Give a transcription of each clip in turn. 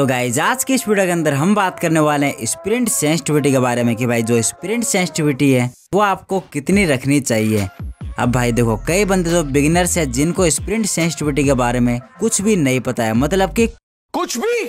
तो गाइज़ आज की इस वीडियो के अंदर हम बात करने वाले हैं स्प्रिंट सेंसिटिविटी के बारे में कि भाई जो स्प्रिंट सेंसिटिविटी है वो आपको कितनी रखनी चाहिए। अब भाई देखो कई बंदे जो बिगिनर्स है जिनको स्प्रिंट सेंसिटिविटी के बारे में कुछ भी नहीं पता है मतलब कि कुछ भी?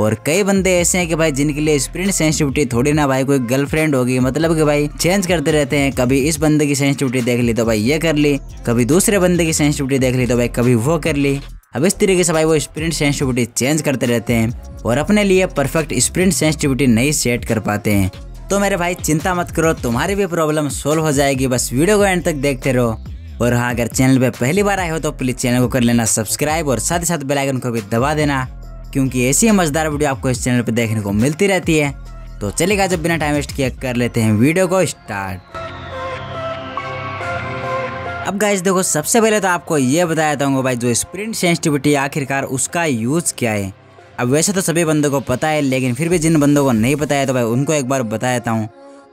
और कई बंदे ऐसे हैं कि भाई जिनके लिए स्प्रिंट सेंसिटिविटी थोड़ी ना भाई कोई गर्लफ्रेंड होगी मतलब कि भाई चेंज करते रहते हैं कभी इस बंदे की सेंसिटिविटी देख ली तो भाई ये कर ली कभी दूसरे बंदे की सेंसिटिविटी देख ली तो भाई कभी वो कर ली। अब इस तरीके से भाई वो स्प्रिंट सेंसिटिविटी चेंज करते रहते हैं और अपने लिए परफेक्ट स्प्रिंट सेंसिटिविटी नहीं सेट कर पाते हैं। तो मेरे भाई चिंता मत करो, तुम्हारी भी प्रॉब्लम सोल्व हो जाएगी। बस वीडियो को एंड तक देखते रहो। और हाँ अगर चैनल पे पहली बार आए हो तो प्लीज़ चैनल को कर लेना सब्सक्राइब और साथ ही साथ बेल आइकन को भी दबा देना, क्योंकि ऐसी मज़ेदार वीडियो आपको इस चैनल पर देखने को मिलती रहती है। तो चलेगा जब बिना टाइम वेस्ट किए कर लेते हैं वीडियो को स्टार्ट अब गाइज़ देखो, सबसे पहले तो आपको ये बताया था भाई, जो स्प्रिंट सेंसिटिविटी आखिरकार उसका यूज़ क्या है। अब वैसे तो सभी बंदों को पता है, लेकिन फिर भी जिन बंदों को नहीं पता है तो भाई उनको एक बार बता देता हूँ।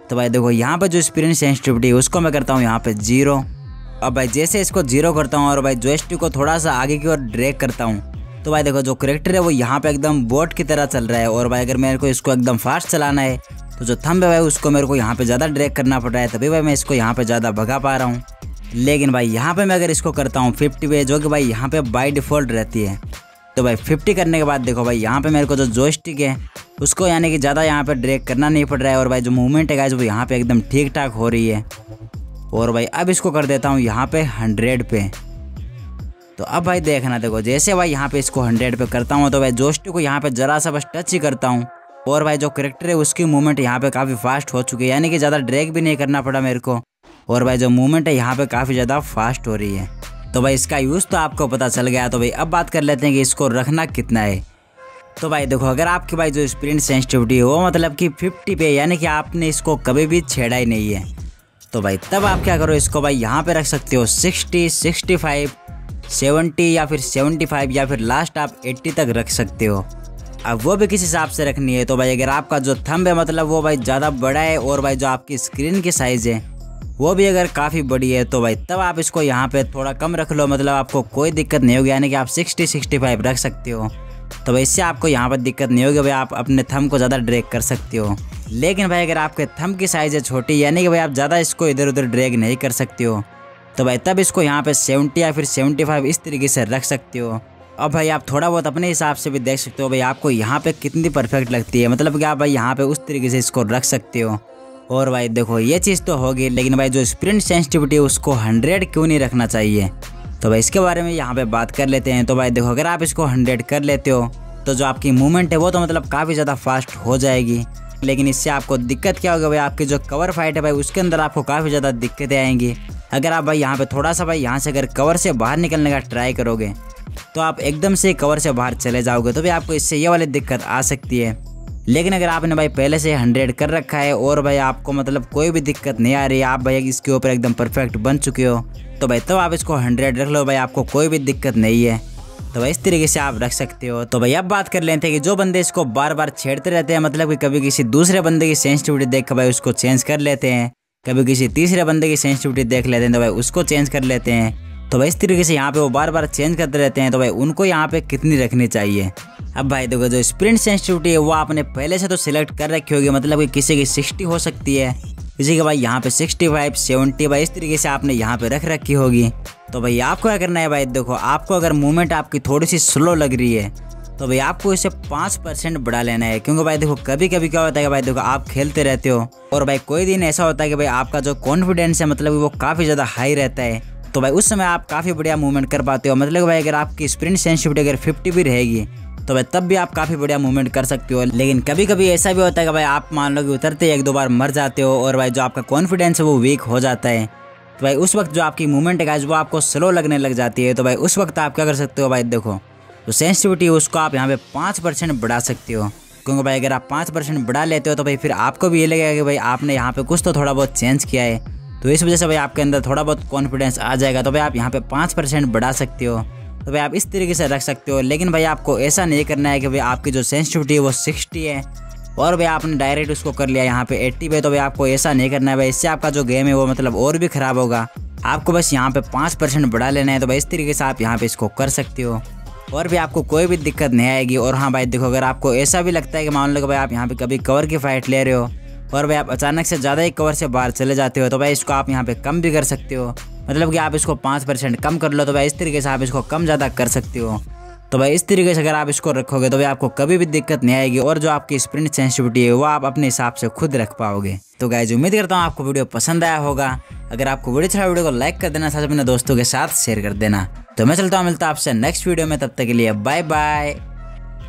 तो भाई देखो, यहाँ पे जो स्प्रिंट सेंसिटिविटी है, उसको मैं करता हूँ यहाँ पे ज़ीरो अब भाई जैसे इसको ज़ीरो करता हूँ और भाई जोस्टिक को थोड़ा सा आगे की ओर ड्रैग करता हूँ तो भाई देखो, जो करेक्टर है वो यहाँ पे एकदम बोट की तरह चल रहा है और भाई अगर मेरे को इसको एकदम फास्ट चलाना है तो जो थंब है भाई, उसको मेरे को यहाँ पे ज़्यादा ड्रैग करना पड़ रहा है, तभी भाई मैं इसको यहाँ पे ज़्यादा भगा पा रहा हूँ। लेकिन भाई, यहाँ पे मैं अगर इसको करता हूँ फिफ्टी पे, जो कि भाई यहाँ पे बाई डिफ़ॉल्ट रहती है। तो भाई फिफ्टी करने के बाद देखो भाई, यहाँ पे मेरे को जो जोस्टिक है, उसको यानी कि ज़्यादा यहाँ पे ड्रैग करना नहीं पड़ रहा है और भाई, जो मूवमेंट है गाइज़ वो यहाँ पे एकदम ठीक ठाक हो रही है। और भाई, अब इसको कर देता हूँ यहाँ पे हंड्रेड पे। तो अब भाई, देखना देखो, जैसे भाई यहाँ पे इसको हंड्रेड पे करता हूँ तो भाई जोस्टिक को यहाँ पे ज़रा सा बस टच ही करता हूँ। और भाई, जो करेक्टर है, उसकी मूवमेंट यहाँ पे काफ़ी फास्ट हो चुकी है, यानी कि ज़्यादा ड्रैग भी नहीं करना पड़ा मेरे को। और भाई जो मूवमेंट है यहाँ पे काफ़ी ज़्यादा फास्ट हो रही है। तो भाई इसका यूज़ तो आपको पता चल गया। तो भाई अब बात कर लेते हैं कि इसको रखना कितना है। तो भाई देखो अगर आपके भाई जो स्प्रिंट सेंसिटिविटी है वो मतलब कि 50 पे यानी कि आपने इसको कभी भी छेड़ा ही नहीं है। तो भाई तब आप क्या करो इसको भाई यहाँ पे रख सकते हो। 60, 65, 70 या फिर 75 या फिर लास्ट आप 80 तक रख सकते हो। अब वो भी किस हिसाब से रखनी है? तो भाई अगर आपका जो थंब है मतलब वो भाई ज़्यादा बड़ा है और भाई जो आपकी स्क्रीन की साइज़ है वो भी अगर काफ़ी बड़ी है तो भाई तब आप इसको यहाँ पे थोड़ा कम रख लो। मतलब आपको कोई दिक्कत नहीं होगी, यानी कि आप 60 65 रख सकते हो। तो भाई इससे आपको यहाँ पर दिक्कत नहीं होगी, भाई आप अपने थम को ज़्यादा ड्रैग कर सकते हो। लेकिन भाई अगर आपके थम की साइज़ है छोटी, यानी कि भाई आप ज़्यादा इसको इधर उधर ड्रैग नहीं कर सकते हो तो भाई तब इसको यहाँ पे 70 या फिर 75 इस तरीके से रख सकते हो। अब भाई आप थोड़ा बहुत अपने हिसाब से भी देख सकते हो, भाई आपको यहाँ पे कितनी परफेक्ट लगती है। मतलब कि आप भाई यहाँ पे उस तरीके से इसको रख सकते हो। और भाई देखो, ये चीज़ तो होगी, लेकिन भाई जो स्प्रिंट सेंसिटिविटी उसको हंड्रेड क्यों नहीं रखना चाहिए? तो भाई इसके बारे में यहाँ पे बात कर लेते हैं। तो भाई देखो, अगर आप इसको हंड्रेड कर लेते हो तो जो आपकी मूवमेंट है, वो तो मतलब काफ़ी ज़्यादा फास्ट हो जाएगी। लेकिन इससे आपको दिक्कत क्या होगी भाई? आपकी जो कवर फाइट है भाई, उसके अंदर आपको काफ़ी ज़्यादा दिक्कतें आएँगी। अगर आप भाई यहाँ पे थोड़ा सा भाई यहाँ से अगर कवर से बाहर निकलने का ट्राई करोगे तो आप एकदम से कवर से बाहर चले जाओगे तो भाई आपको इससे ये वाली दिक्कत आ सकती है। लेकिन अगर आपने भाई पहले से हंड्रेड कर रखा है और भाई आपको मतलब कोई भी दिक्कत नहीं आ रही, आप भाई इसके ऊपर एकदम परफेक्ट बन चुके हो तो भाई तब तो आप इसको हंड्रेड रख लो भाई, आपको कोई भी दिक्कत नहीं है। तो भाई इस तरीके से आप रख सकते हो। तो भाई अब बात कर लेते हैं कि जो बंदे इसको बार बार छेड़ते रहते हैं मतलब कि कभी किसी दूसरे बंदे की सेंसिटिविटी देख कर भाई उसको चेंज कर लेते हैं, कभी किसी तीसरे बंदे की सेंसिटिविटी देख लेते हैं तो भाई उसको चेंज कर लेते हैं। तो भाई इस तरीके से यहाँ पे वो बार बार चेंज करते रहते हैं तो भाई उनको यहाँ पे कितनी रखनी चाहिए? अब भाई देखो, जो स्प्रिंट सेंसिटिविटी है, वो आपने पहले से तो सिलेक्ट कर रखी होगी मतलब कि किसी की सिक्सटी हो सकती है। किसी के भाई यहाँ पे सिक्सटी फाइव सेवेंटी भाई इस तरीके से आपने यहाँ पे रख रखी होगी। तो भाई आपको क्या करना है भाई, देखो, आपको अगर मूवमेंट आपकी थोड़ी सी स्लो लग रही है तो भाई आपको इसे पाँच परसेंट बढ़ा लेना है। क्योंकि भाई देखो कभी कभी क्या होता है भाई देखो, आप खेलते रहते हो, और भाई कोई दिन ऐसा होता है कि भाई आपका जो कॉन्फिडेंस है मतलब वो काफ़ी ज़्यादा हाई रहता है। तो भाई, उस समय आप काफ़ी बढ़िया मूवमेंट कर पाते हो। मतलब भाई, अगर आपकी स्प्रिंट सेंसिटिविटी अगर फिफ्टी भी रहेगी तो भाई, तब भी आप काफ़ी बढ़िया मूवमेंट कर सकते हो। लेकिन कभी कभी ऐसा भी होता है कि भाई, आप मान लो कि उतरते एक दो बार मर जाते हो और भाई, जो आपका कॉन्फिडेंस है, वो वीक हो जाता है। तो भाई, उस वक्त जो आपकी मूवमेंट है वो आपको स्लो लगने लग जाती है। तो भाई, उस वक्त आप क्या कर सकते हो भाई, देखो तो सेंसिटिविटी उसको आप यहाँ पे पाँच परसेंट बढ़ा सकते हो। क्योंकि भाई, अगर आप पाँच परसेंट बढ़ा लेते हो तो भाई, फिर आपको भी ये लगेगा कि भाई, आपने यहाँ पे कुछ तो थोड़ा बहुत चेंज किया है। तो इस वजह से भाई आपके अंदर थोड़ा बहुत कॉन्फिडेंस आ जाएगा। तो भाई आप यहाँ पे पाँच परसेंट बढ़ा सकते हो। तो भाई आप इस तरीके से रख सकते हो। लेकिन भाई आपको ऐसा नहीं करना है कि भाई आपकी जो सेंसिटिविटी है वो सिक्सटी है। और भाई आपने डायरेक्ट उसको कर लिया यहाँ पे एट्टी पे। तो भाई आपको ऐसा नहीं करना है भाई। इससे आपका जो गेम है वो मतलब और भी ख़राब होगा। आपको बस यहाँ पे पाँच परसेंट बढ़ा लेना है। तो भाई इस तरीके से आप यहाँ पे इसको कर सकते हो। और भी आपको कोई भी दिक्कत नहीं आएगी। और हाँ भाई देखो, अगर आपको ऐसा भी लगता है कि मान लो कि भाई आप यहाँ पे कभी कवर की फाइट ले रहे हो और भाई आप अचानक से ज़्यादा ही कवर से बाहर चले जाते हो तो भाई इसको आप यहाँ पे कम भी कर सकते हो। मतलब कि आप इसको पाँच परसेंट कम कर लो तो भाई इस तरीके से आप इसको कम ज़्यादा कर सकते हो। तो भाई इस तरीके से अगर आप इसको रखोगे तो भाई आपको कभी भी दिक्कत नहीं आएगी और जो आपकी स्प्रिंट सेंसिटिविटी है, वो आप अपने हिसाब से खुद रख पाओगे। तो गाइज़ उम्मीद करता हूँ आपको वीडियो पसंद आया होगा। अगर आपको वीडियो अच्छा वीडियो को लाइक कर देना, साथ अपने दोस्तों के साथ शेयर कर देना। तो मैं चलता हूँ, मिलता आपसे नेक्स्ट वीडियो में, तब तक के लिए बाय बाय